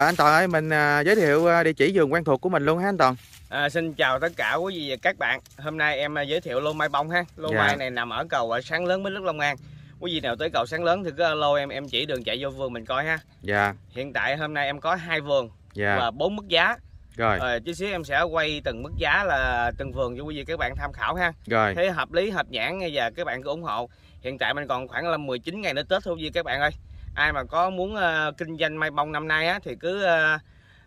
Anh Toàn ơi, mình à, giới thiệu à, địa chỉ vườn quen thuộc của mình luôn ha anh Toàn. À, xin chào tất cả quý vị và các bạn. Hôm nay em à, giới thiệu lô mai bông ha. Lô Dạ. mai này nằm ở cầu à, sáng lớn Bến Lức Long An. Quý vị nào tới cầu sáng lớn thì cứ alo em em chỉ đường chạy vô vườn mình coi ha. Dạ, Hiện tại hôm nay em có hai vườn dạ. và bốn mức giá. Rồi, Ờ, chút xíu em sẽ quay từng mức giá là từng vườn cho quý vị các bạn tham khảo ha. rồi. Thế hợp lý hợp nhãn và các bạn cứ ủng hộ. Hiện tại mình còn khoảng là 19 ngày nữa Tết thôi quý vị các bạn ơi. Ai mà có muốn à, kinh doanh mai bông năm nay á thì cứ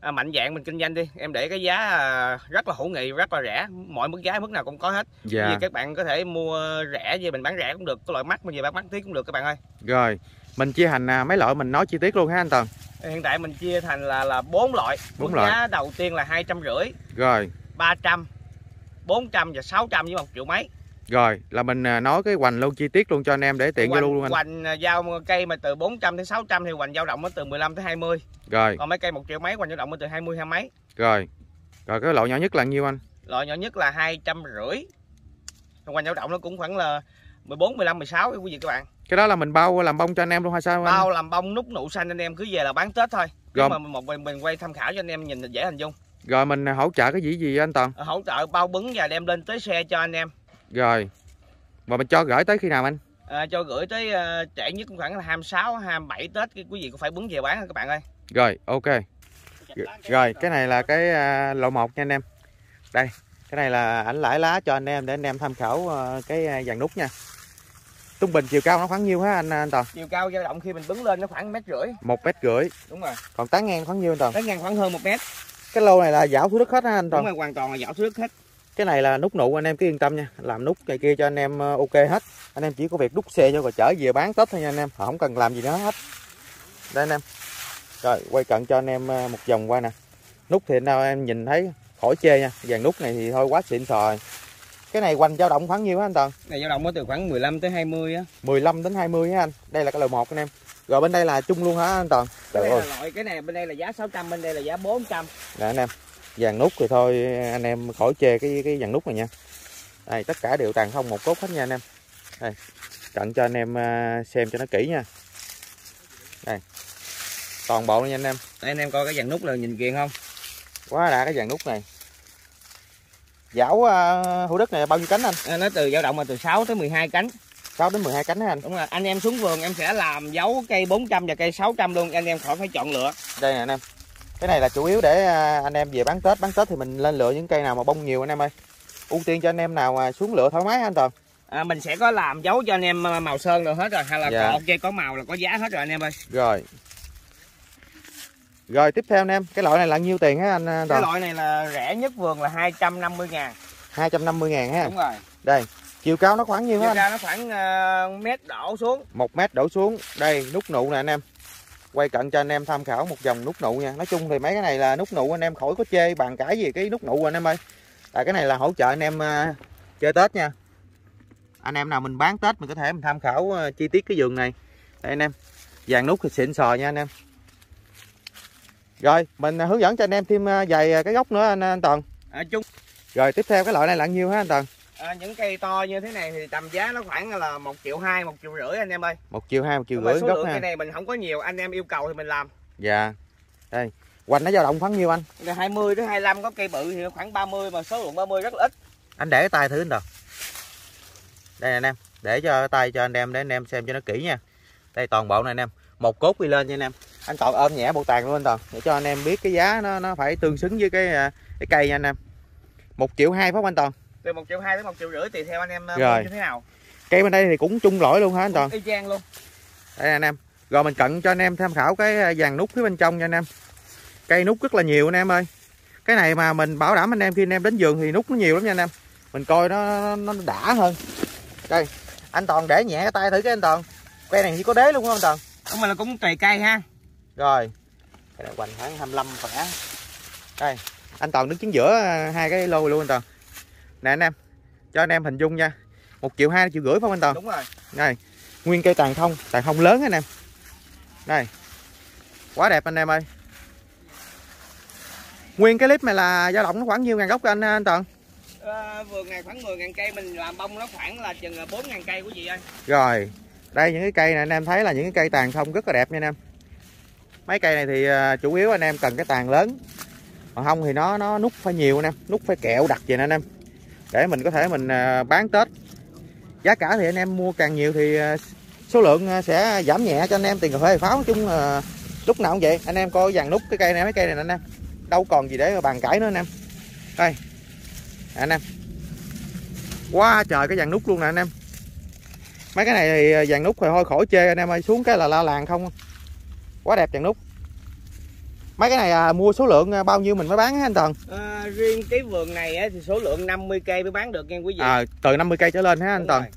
à, mạnh dạng mình kinh doanh đi. Em để cái giá à, rất là hữu nghị, rất là rẻ. Mọi mức giá mức nào cũng có hết. Vì Dạ. các bạn có thể mua rẻ về mình bán rẻ cũng được, có loại mắc mà về bán mắc tí cũng được các bạn ơi. Rồi. Mình chia thành à, mấy loại mình nói chi tiết luôn ha anh Toàn. Hiện tại mình chia thành là là bốn loại. Bốn loại. giá đầu tiên là hai trăm rưỡi, Rồi. 300, 400 và 600 với một triệu mấy. Rồi, là mình à, nói cái hoành luôn chi tiết luôn cho anh em để tiện cho luôn luôn anh. Hoành à, giao cây mà từ 400 đến 600 thì hoành dao động nó từ 15 tới 20. Rồi, Còn mấy cây một triệu mấy hoành dao động nó từ 20 hai mấy. rồi. Rồi cái loại nhỏ nhất là nhiêu anh? Loại nhỏ nhất là hai trăm rưỡi. Hoành dao động nó cũng khoảng là 14, 15, 16 quý vị các bạn. Cái đó là mình bao làm bông cho anh em luôn hay sao anh? Bao làm bông nút nụ xanh anh em cứ về là bán Tết thôi. Rồi. Nhưng mà một mình mình quay tham khảo cho anh em nhìn dễ hình dung. Rồi mình à, hỗ trợ cái gì gì anh Toàn? hỗ trợ bao bứng và đem lên tới xe cho anh em Rồi. Mà mình cho gửi tới khi nào anh? à, cho gửi tới à, trễ nhất cũng khoảng là 26 27 Tết cái quý vị cũng phải bứng về bán các bạn ơi Rồi, ok. Rồi, cái này là cái à, loại một nha anh em. Đây, cái này là ảnh lãi lá cho anh em để anh em tham khảo à, cái à, dàn nút nha. Trung bình chiều cao nó khoảng nhiêu hả anh anh Toàn? chiều cao dao động khi mình bứng lên nó khoảng mét rưỡi Một mét rưỡi. đúng rồi Còn tán ngang khoảng nhiêu anh Toàn? tới ngang khoảng hơn một mét Cái lô này là dảo thủ đức hết á anh đúng Toàn. rồi hoàn toàn là dạo thước hết Cái này là nút nụ anh em cứ yên tâm nha. Làm nút này kia cho anh em ờ, ok hết. Anh em chỉ có việc đút xe cho rồi chở về bán Tết thôi nha anh em. Không cần làm gì nữa hết. Đây anh em. Rồi quay cận cho anh em ờ, một vòng qua nè. Nút thì nào em nhìn thấy khỏi chê nha. Dàn nút này thì thôi quá xịn sò. Cái này quanh dao động khoảng nhiêu hả anh Toàn? này dao động nó từ khoảng 15 tới 20 á 15 đến 20 ha anh. Đây là cái loại một anh em. Rồi bên đây là chung luôn hả anh Toàn? Trời ơi. là loại cái này bên đây là giá 600 bên đây là giá 400 Nè anh em. Dàn nút thì thôi anh em khỏi chê cái cái dàn nút này nha. Đây tất cả đều tàn không một cốt hết nha anh em. Đây. Cận cho anh em à, xem cho nó kỹ nha. Đây. Toàn bộ nha anh em. đây anh em coi cái dàn nút là nhìn kiền không Quá đã cái dàn nút này. Dảo uh, hữu đất này bao nhiêu cánh anh? à, nó từ dao động là từ 6 tới 12 cánh 6 đến 12 cánh hả anh? đúng rồi anh em xuống vườn em sẽ làm dấu cây 400 và cây 600 luôn anh em khỏi phải chọn lựa Đây nè anh em. Cái này là chủ yếu để à, anh em về bán Tết, bán Tết thì mình lên lựa những cây nào mà bông nhiều anh em ơi. Ưu tiên cho anh em nào mà xuống lựa thoải mái anh Toàn. à, mình sẽ có làm dấu cho anh em à, màu sơn rồi hết rồi hay là Dạ. cột dây có màu là có giá hết rồi anh em ơi Rồi. Rồi tiếp theo anh em, cái loại này là nhiêu tiền hả anh à, cái Toàn? loại này là rẻ nhất vườn là 250 ngàn 250 ngàn ha. đúng rồi Đây, chiều cao nó khoảng nhiêu hả chiều cao nó khoảng à, mét đổ xuống một mét đổ xuống. Đây, nút nụ nè anh em. Quay cận cho anh em tham khảo một vòng nút nụ nha. Nói chung thì mấy cái này là nút nụ anh em khỏi có chê bàn cãi gì cái nút nụ anh em ơi. Tại cái này là hỗ trợ anh em à, chơi Tết nha. Anh em nào mình bán Tết mình có thể mình tham khảo à, chi tiết cái vườn này. Đây anh em. Dàn nút thì xịn sò nha anh em. Rồi, mình hướng dẫn cho anh em thêm à, vài cái gốc nữa anh, anh Toàn. à, chung Rồi tiếp theo cái loại này là nhiêu hả anh Toàn? À, những cây to như thế này thì tầm giá nó khoảng là một triệu hai một triệu rưỡi anh em ơi một triệu hai một triệu rưỡi số gốc lượng ha. cây này mình không có nhiều anh em yêu cầu thì mình làm Dạ. Đây. Hoành nó dao động khoảng nhiêu anh? Từ 20 đến 25 có cây bự thì khoảng 30 mà số lượng 30 rất là ít Anh để cái tay thử anh Toàn. Đây anh em, để cho tay cho anh em để anh em xem cho nó kỹ nha. Đây toàn bộ này anh em, một cốt đi lên nha anh em. Anh Toàn ôm nhẹ bộ tàn luôn anh Toàn để cho anh em biết cái giá nó nó phải tương xứng với cái à, cái cây nha anh em. một triệu hai phải không anh Toàn? Từ 1 triệu 2 đến 1 triệu rưỡi tùy theo anh em ờ, Rồi. như thế nào Cây bên đây thì cũng chung lỗi luôn hả anh Toàn? y chang luôn Đây anh em. Rồi mình cận cho anh em tham khảo cái dàn nút phía bên trong nha anh em. Cây nút rất là nhiều anh em ơi. Cái này mà mình bảo đảm anh em khi anh em đến vườn thì nút nó nhiều lắm nha anh em. Mình coi nó nó, nó đã hơn. Đây, anh Toàn để nhẹ cái tay thử cái anh Toàn. Cây này chỉ có đế luôn không anh Toàn? nhưng mà là cũng tùy cây ha Rồi. Cái này hoành khoảng 25 khỏe. Đây, anh Toàn đứng chính giữa à, hai cái lô luôn anh Toàn. Nè anh em, cho anh em hình dung nha. một triệu hai triệu rưỡi phải không anh Toàn? đúng rồi Đây, nguyên cây tàn thông, tàn thông lớn anh em. Đây. Quá đẹp anh em ơi. Nguyên cái clip này là dao động nó khoảng nhiêu ngàn gốc anh anh Toàn? Ờ, vườn này khoảng 10 ngàn cây mình làm bông nó khoảng là chừng 4 ngàn cây quý vị ơi Rồi. Đây những cái cây này anh em thấy là những cái cây tàn thông rất là đẹp nha anh em. mấy cây này thì à, chủ yếu anh em cần cái tàn lớn còn không thì nó nó nút phải nhiều anh em nút phải kẹo đặc vậy nè anh em để mình có thể mình à, bán tết. Giá cả thì anh em mua càng nhiều thì à, số lượng à, sẽ giảm nhẹ cho anh em, tiền cà phê pháo nói chung là lúc nào cũng vậy. Anh em coi dàn nút, cái cây này, mấy cây này anh em. Đâu còn gì để mà bàn cãi nữa anh em. Đây. Anh em. Quá trời cái dàn nút luôn nè anh em. Mấy cái này thì dàn nút thì thôi, khỏi chê anh em ơi. Xuống cái là la làng không? Quá đẹp dàn nút mấy cái này à, mua số lượng à, bao nhiêu mình mới bán hả anh Toàn? À, riêng cái vườn này á, thì số lượng 50 cây mới bán được nha quý vị. À, từ 50 cây trở lên hả anh Đúng Toàn. rồi.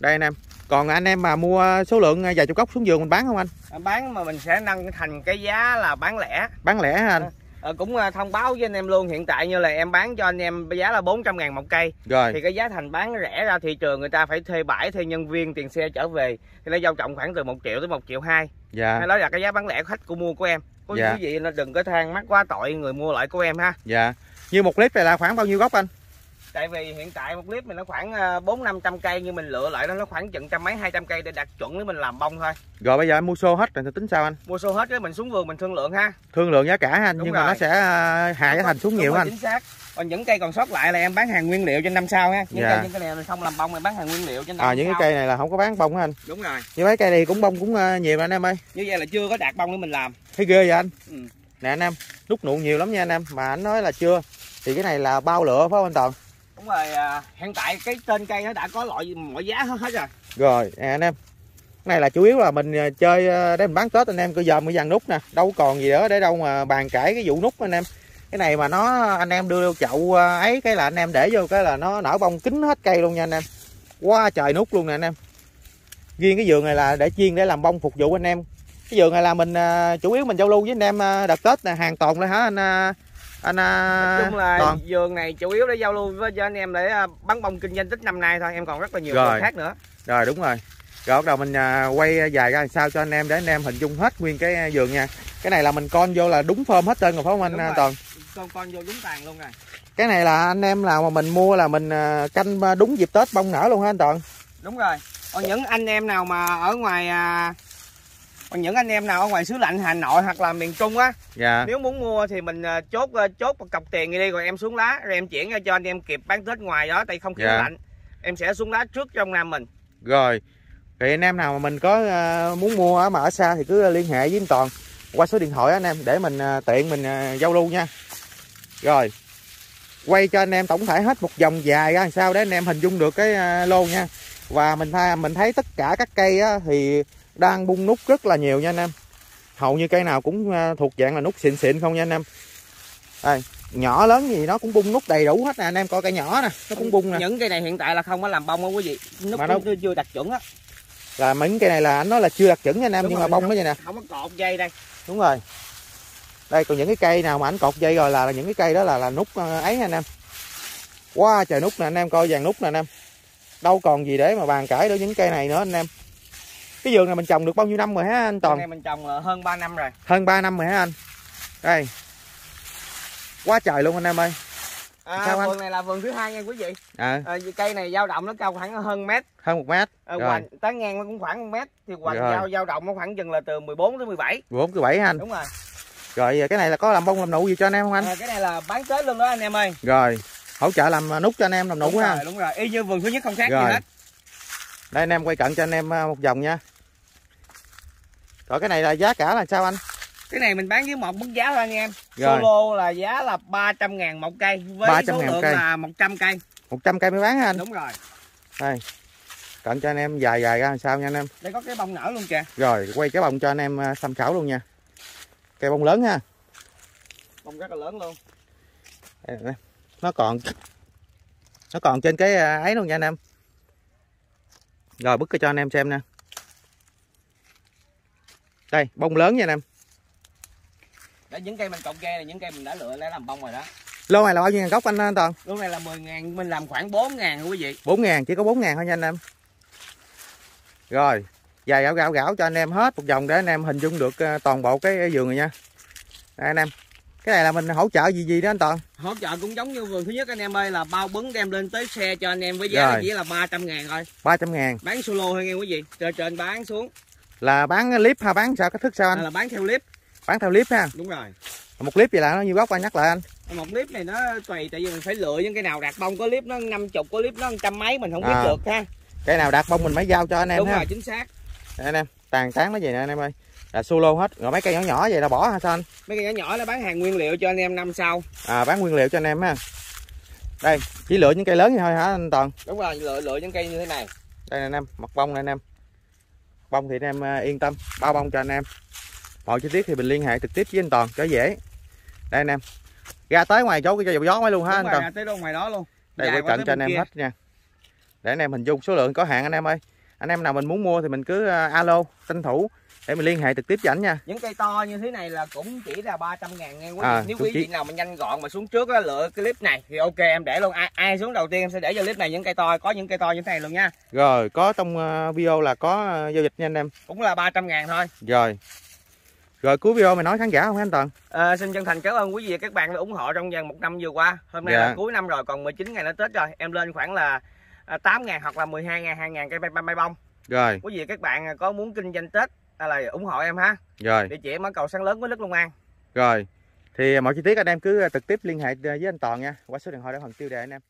đây anh em. Còn anh em mà mua số lượng à, vài chục gốc xuống vườn mình bán không anh? À, bán mà mình sẽ nâng thành cái giá là bán lẻ. Bán lẻ hả anh? Ờ, cũng à, thông báo với anh em luôn hiện tại như là em bán cho anh em giá là 400 ngàn một cây. Rồi. Thì cái giá thành bán rẻ ra thị trường người ta phải thuê bãi thuê nhân viên tiền xe trở về. Thì nó dao động khoảng từ 1 triệu tới 1 triệu hai. Dạ. Đó là cái giá bán lẻ của khách của mua của em có Dạ. quý vị nó đừng có than mắc quá tội người mua lại của em ha. Dạ. Như một clip này là khoảng bao nhiêu gốc anh? Tại vì hiện tại một clip mình nó khoảng à, bốn năm trăm cây nhưng mình lựa lại nó nó khoảng chừng trăm mấy hai trăm cây để đạt chuẩn để mình làm bông thôi. Rồi bây giờ mua xô hết rồi thì tính sao anh? Mua số hết cái mình xuống vườn mình thương lượng ha. Thương lượng giá cả ha anh Đúng nhưng mà rồi. nó sẽ à, hạ giá thành xuống nhiều anh. chính xác còn những cây còn sót lại là em bán hàng nguyên liệu cho năm sau ha. Những Dạ. cây những cái này mình không làm bông mình bán hàng nguyên liệu cho năm à những cái sau. cây này là không có bán bông hả anh? Đúng rồi. Như mấy cây này cũng bông cũng à, nhiều anh em ơi. Như vậy là chưa có đạt bông để mình làm. Thấy ghê vậy anh? Ừ. nè anh em nút nụ nhiều lắm nha anh em. Mà anh nói là chưa. Thì cái này là bao lựa phải không anh Toàn? Đúng rồi à, hiện tại cái tên cây nó đã có loại mọi giá hết, hết rồi. Rồi nè anh em. Cái này là chủ yếu là mình à, chơi à, để mình bán tết anh em. Cứ giờ mới dàn nút nè. Đâu còn gì nữa để đâu mà bàn cãi cái vụ nút anh em cái này mà nó anh em đưa vô chậu à, ấy cái là anh em để vô cái là nó nở bông kín hết cây luôn nha anh em. Quá trời nút luôn nè anh em. Riêng cái giường này là để chiên để làm bông phục vụ anh em. Cái giường này là mình à, chủ yếu mình giao lưu với anh em à, đợt tết là hàng tồn rồi hả anh anh nói chung là toàn. giường này chủ yếu để giao lưu với cho anh em để bắn bông kinh doanh tích năm nay thôi em còn rất là nhiều rồi. khác nữa. Rồi đúng rồi. Rồi bắt đầu mình quay dài ra làm sao cho anh em để anh em hình dung hết nguyên cái giường nha. Cái này là mình con vô là đúng phơm hết tên rồi phải không anh toàn? Con con vô đúng tàn luôn rồi cái này là anh em nào mà mình mua là mình à, canh à, đúng dịp tết bông nở luôn hả anh toàn. Đúng rồi. Còn những anh em nào mà ở ngoài à, còn những anh em nào ở ngoài xứ lạnh Hà Nội hoặc là miền Trung á dạ. nếu muốn mua thì mình à, chốt à, chốt một cọc tiền đi rồi em xuống lá rồi em chuyển ra cho anh em kịp bán tết ngoài đó tại không khí Dạ. lạnh. Em sẽ xuống lá trước trong nam mình. Rồi thì anh em nào mà mình có à, muốn mua mà ở xa thì cứ liên hệ với anh toàn qua số điện thoại anh em để mình à, tiện mình à, giao lưu nha rồi. Quay cho anh em tổng thể hết một vòng dài ra làm sao để anh em hình dung được cái à, lô nha. Và mình tha, mình thấy tất cả các cây á, thì đang bung nút rất là nhiều nha anh em. Hầu như cây nào cũng à, thuộc dạng là nút xịn xịn không nha anh em. Đây nhỏ lớn gì nó cũng bung nút đầy đủ hết nè anh em coi cây nhỏ nè nó cũng bung nè. Những cây này hiện tại là không có làm bông đâu quý vị. Nó, Mà nó... nó- chưa đạt chuẩn á. Là mấy cây này là anh nói là chưa đạt chuẩn nha anh em Đúng nhưng rồi, mà bông nó vậy nè. không có cột dây đây. Đúng rồi đây còn những cái cây nào mà anh cột dây rồi là, là những cái cây đó là là nút ờ, ấy anh em? Quá trời nút nè anh em coi dàn nút nè anh em. Đâu còn gì để mà bàn cãi đối với những cây này nữa anh em. Cái vườn này mình trồng được bao nhiêu năm rồi hả anh toàn? Này mình trồng là hơn 3 năm rồi. Hơn 3 năm rồi hả anh? Đây. Quá trời luôn anh em ơi. À, Sao anh? vườn này là vườn thứ hai nha quý vị. À, à, cây này dao động nó cao khoảng hơn mét. Hơn một mét. À, Rồi. hoành tán ngang nó cũng khoảng một mét. Thì hoành dao dao động nó khoảng chừng là từ 14 tới 17 bốn cái bảy anh? Đúng rồi rồi cái này là có làm bông làm nụ gì cho anh em không anh? À, cái này là bán tết luôn đó anh em ơi. Rồi hỗ trợ làm nút cho anh em làm nụ đúng ha. rồi đúng rồi. Y như vườn thứ nhất không khác Rồi. gì hết. Đây anh em quay cận cho anh em ờ, một vòng nha. Rồi cái này là giá cả là sao anh? Cái này mình bán với một mức giá thôi anh em. Rồi. solo là giá là 300 ngàn một cây với 300 số lượng cây. là 100 cây. 100 cây mới bán hả anh? Đúng rồi. Đây. Cận cho anh em dài dài ra làm sao nha anh em? Đây có cái bông nở luôn kìa. Rồi quay cái bông cho anh em ờ, tham khảo luôn nha cây bông lớn ha. Bông rất là lớn luôn. Nó còn nó còn trên cái ờ, ấy luôn nha anh em. Rồi bứt cái cho anh em xem nè. Đây bông lớn nha anh em. Đó những cây mình trồng kê là những cây mình đã lựa để làm bông rồi đó. Lô này là bao nhiêu ngàn gốc anh anh Toàn? Lúc này là 10 ngàn mình làm khoảng 4 ngàn quý vị. 4 ngàn chỉ có 4 ngàn thôi nha anh em. Rồi dài gạo gạo gạo cho anh em hết một vòng để anh em hình dung được ờ, toàn bộ cái vườn này nha. Đây anh em. Cái này là mình hỗ trợ gì gì đó anh Toàn? Hỗ trợ cũng giống như vườn thứ nhất anh em ơi là bao bứng đem lên tới xe cho anh em với giá chỉ là 300 ngàn thôi. 300 ngàn. Bán solo thôi nghe quý vị? Trên trên bán xuống. Là bán clip hay bán sao? Cách thức sao à, anh là bán theo clip. Bán theo clip ha. Đúng rồi. Một clip vậy là nó nhiêu gốc anh nhắc lại anh. Một clip này nó tùy tại vì mình phải lựa những cái nào đạt bông có clip nó năm chục có clip nó trăm mấy mình không biết À. được ha. Cái nào đạt bông mình mới giao cho anh em đúng ha. rồi chính xác Đây anh em tàn tán nó vậy nè anh em ơi. Là solo hết rồi mấy cây nhỏ nhỏ vậy là bỏ hả sao anh? Mấy cái nhỏ nhỏ nó bán hàng nguyên liệu cho anh em năm sau. À bán nguyên liệu cho anh em ha. Đây chỉ lựa những cây lớn vậy thôi hả anh toàn? Đúng rồi lựa lựa những cây như thế này. Đây nè anh em mặt bông nè anh em. Bông thì anh em à, yên tâm bao bông cho anh em. Mọi chi tiết thì mình liên hệ trực tiếp với anh toàn cho dễ. Đây anh em ra tới ngoài chỗ cái dầu gió mới luôn ha đúng anh toàn? tới đâu ngoài đó luôn. Đây quay qua cận cho anh em kia. hết nha. Để anh em hình dung số lượng có hạn anh em ơi anh em nào mình muốn mua thì mình cứ à, alo tranh thủ để mình liên hệ trực tiếp với ảnh nha. Những cây to như thế này là cũng chỉ là 300 ngàn nghe quý À, nếu quý chỉ- vị nào mà nhanh gọn mà xuống trước á, lựa cái clip này thì ok em để luôn. Ai, ai xuống đầu tiên em sẽ để cho clip này những cây to có những cây to như thế này luôn nha. Rồi có trong à, video là có à, giao dịch nha anh em. Cũng là 300 ngàn thôi. Rồi. Rồi cuối video mày nói khán giả không anh toàn? À, xin chân thành cảm ơn quý vị và các bạn đã ủng hộ trong vòng một năm vừa qua. Hôm nay Dạ. là cuối năm rồi còn 19 ngày nữa Tết rồi. Em lên khoảng là 8 ngàn hoặc là 12 ngàn 2 ngàn cây mai bông. Rồi. Quý vị các bạn có muốn kinh doanh Tết hay là ủng hộ em ha? Rồi. Địa chỉ em ở cầu sáng lớn với đất Long An. Rồi. Thì mọi chi tiết anh em cứ à, trực tiếp liên hệ với anh toàn nha. Qua số điện thoại để phần tiêu đề anh em